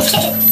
Okay.